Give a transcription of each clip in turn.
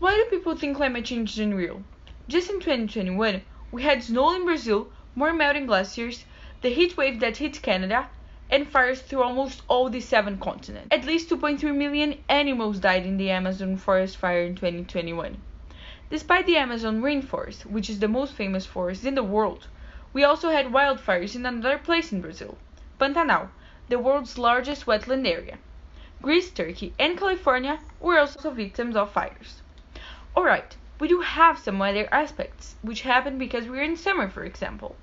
Why do people think climate change is unreal? Just in 2021, we had snow in Brazil, more melting glaciers, the heat wave that hit Canada, and fires through almost all the seven continents. At least 2.3 million animals died in the Amazon forest fire in 2021. Despite the Amazon rainforest, which is the most famous forest in the world, we also had wildfires in another place in Brazil, Pantanal, the world's largest wetland area. Greece, Turkey, and California were also victims of fires. Alright, we do have some weather aspects, which happen because we're in summer, for example.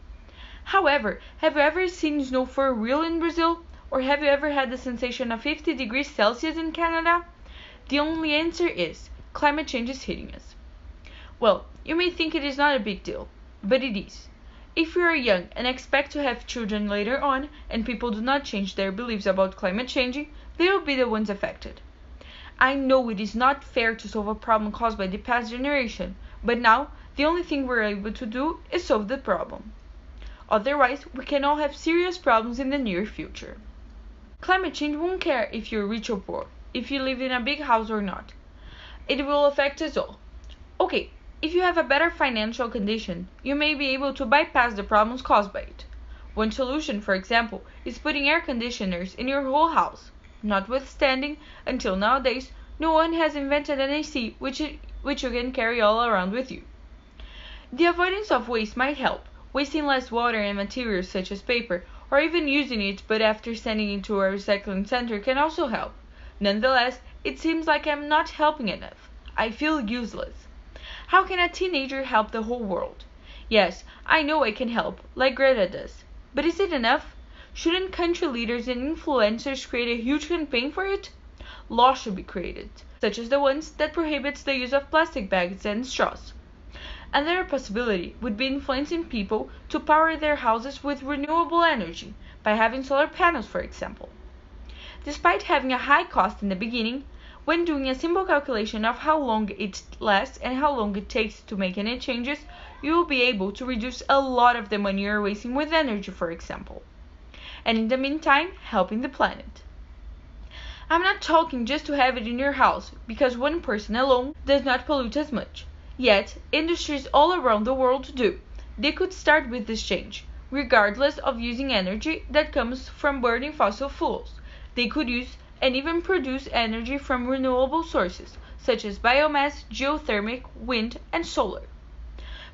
However, have you ever seen snow for real in Brazil? Or have you ever had the sensation of 50 degrees Celsius in Canada? The only answer is climate change is hitting us. Well, you may think it is not a big deal, but it is. If you are young and expect to have children later on, and people do not change their beliefs about climate change, they will be the ones affected. I know it is not fair to solve a problem caused by the past generation, but now the only thing we're able to do is solve the problem. Otherwise, we can all have serious problems in the near future. Climate change won't care if you're rich or poor, if you live in a big house or not. It will affect us all. Okay, if you have a better financial condition, you may be able to bypass the problems caused by it. One solution, for example, is putting air conditioners in your whole house. Notwithstanding, until nowadays, no one has invented an AC which, which you can carry all around with you. The avoidance of waste might help, wasting less water and materials such as paper, or even using it but after sending it to a recycling center can also help. Nonetheless, it seems like I'm not helping enough. I feel useless. How can a teenager help the whole world? Yes, I know I can help, like Greta does. But is it enough? Shouldn't country leaders and influencers create a huge campaign for it? Laws should be created, such as the ones that prohibits the use of plastic bags and straws. Another possibility would be influencing people to power their houses with renewable energy, by having solar panels for example. Despite having a high cost in the beginning, when doing a simple calculation of how long it lasts and how long it takes to make any changes, you will be able to reduce a lot of the money you're wasting with energy, for example. And in the meantime, helping the planet. I'm not talking just to have it in your house, because one person alone does not pollute as much. Yet, industries all around the world do. They could start with this change, regardless of using energy that comes from burning fossil fuels. They could use and even produce energy from renewable sources, such as biomass, geothermal, wind, and solar.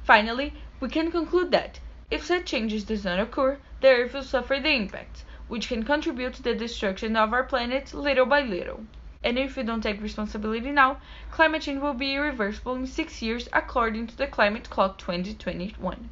Finally, we can conclude that, if such changes does not occur, the Earth will suffer the impacts, which can contribute to the destruction of our planet little by little. And if we don't take responsibility now, climate change will be irreversible in six years according to the Climate Clock 2021.